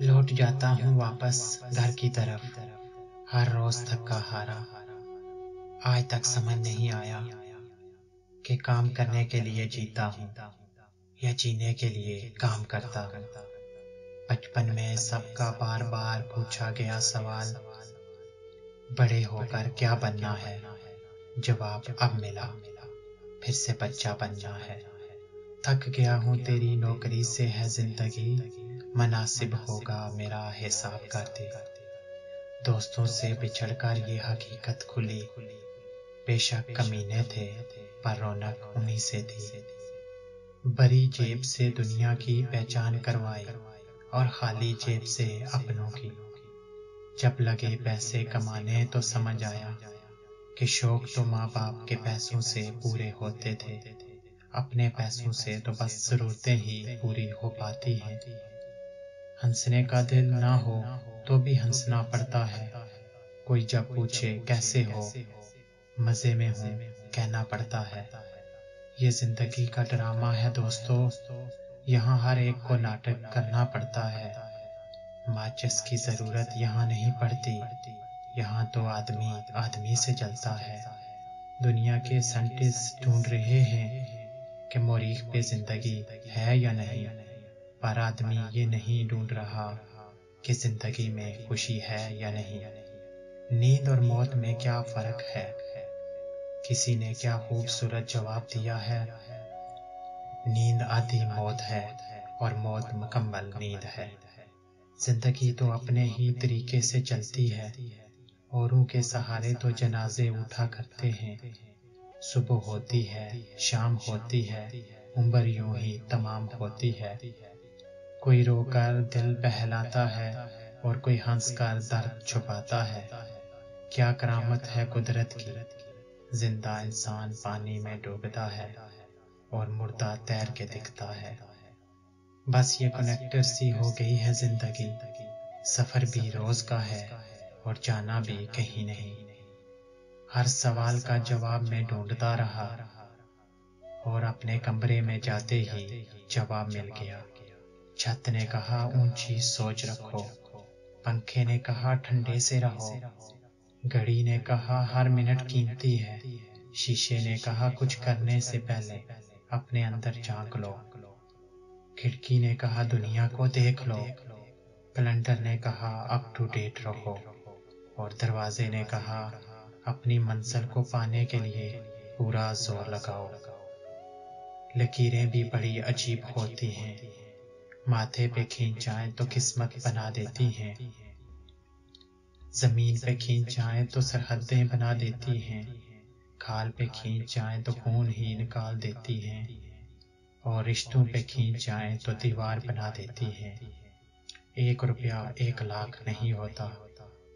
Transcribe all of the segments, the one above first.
لوٹ جاتا ہوں واپس گھر کی طرف۔ ہر روز تک کا ہارا۔ آج تک سمجھ نہیں آیا کہ کام کرنے کے لیے جیتا ہوں یا جینے کے لیے کام کرتا ہوں۔ بچپن میں سب کا بار بار پوچھا گیا سوال، بڑے ہو کر کیا بننا ہے؟ جواب اب ملا، پھر سے بچہ بننا ہے۔ تھک گیا ہوں تیری نوکری سے ہے زندگی مناسب ہوگا میرا حساب کر دے دوستوں سے بچھڑ کر یہ حقیقت کھلی۔ بے شک کمینے تھے، پر رونق انہی سے تھی۔ بری جیب سے دنیا کی پہچان کروائی اور خالی جیب سے اپنوں کی۔ جب لگے پیسے کمانے تو سمجھ آیا کہ شوق تو ماں باپ کے پیسوں سے پورے ہوتے تھے۔ اپنے پیسوں سے تو بس ضرورتیں ہی پوری ہو پاتی ہیں۔ ہنسنے کا دل نہ ہو تو بھی ہنسنا پڑتا ہے۔ کوئی جب پوچھے کیسے ہو، مزے میں ہوں، کہنا پڑتا ہے۔ یہ زندگی کا ڈرامہ ہے دوستو، یہاں ہر ایک کو ناٹک کرنا پڑتا ہے۔ ماچس کی ضرورت یہاں نہیں پڑتی، یہاں تو آدمی آدمی سے چلتا ہے۔ دنیا کے سائنٹسٹ ڈھونڈ رہے ہیں کہ موریخ پہ زندگی ہے یا نہیں۔ پر آدمی یہ نہیں ڈھونڈ رہا کہ زندگی میں خوشی ہے یا نہیں۔ نیند اور موت میں کیا فرق ہے؟ کسی نے کیا خوبصورت جواب دیا ہے؟ نیند آدھی موت ہے اور موت مکمل نیند ہے۔ زندگی تو اپنے ہی طریقے سے چلتی ہے۔ اوروں کے سہارے تو جنازے اٹھا کرتے ہیں۔ صبح ہوتی ہے، شام ہوتی ہے، عمر یوں ہی تمام ہوتی ہے۔ کوئی رو کر دل بہلاتا ہے اور کوئی ہنس کر درد چھپاتا ہے۔ کیا کرامت ہے قدرت کی؟ زندہ انسان پانی میں ڈوبتا ہے اور مردہ تیر کے دکھتا ہے۔ بس یہ کنیکٹر سی ہو گئی ہے زندگی۔ سفر بھی روز کا ہے اور جانا بھی کہیں نہیں۔ ہر سوال کا جواب میں ڈھونڈتا رہا اور اپنے کمرے میں جاتے ہی جواب مل گیا۔ چھت نے کہا، اونچی سوچ رکھو۔ پنکھے نے کہا، ٹھنڈے سے رہو۔ گھڑی نے کہا، ہر منٹ قیمتی ہے۔ شیشے نے کہا، کچھ کرنے سے پہلے اپنے اندر جھانک لو۔ کھڑکی نے کہا، دنیا کو دیکھ لو۔ کلنڈر نے کہا اپ ٹو ڈیٹ رہو اور دروازے نے کہا، اپنی منزل کو پانے کے لیے پورا زور لگاؤ۔ لکیریں بھی بڑی عجیب ہوتی ہیں۔ ماتھے پہ کھینچ جائیں تو قسمت بنا دیتی ہیں۔ زمین پہ کھینچ جائیں تو سرحدیں بنا دیتی ہیں۔ کھال پہ کھینچ جائیں تو خون ہی نکال دیتی ہیں۔ اور رشتوں پہ کھینچ جائیں تو دیوار بنا دیتی ہیں۔ ایک روپیہ ایک لاکھ نہیں ہوتا،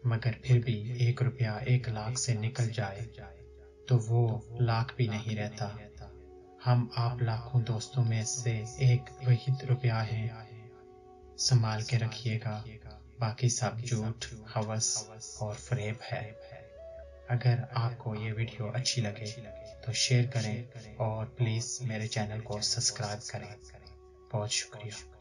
مگر پھر بھی ایک روپیہ ایک لاکھ سے نکل جائے تو وہ لاکھ بھی نہیں رہتا۔ ہم آپ لاکھوں دوستوں میں سے ایک وحید روپیہ ہیں۔ سنبھال کے رکھیے گا۔ باقی سب جھوٹ، حوث اور فریب ہے۔ اگر آپ کو یہ ویڈیو اچھی لگے تو شیئر کریں اور پلیز میرے چینل کو سبسکرائب کریں۔ بہت شکریہ۔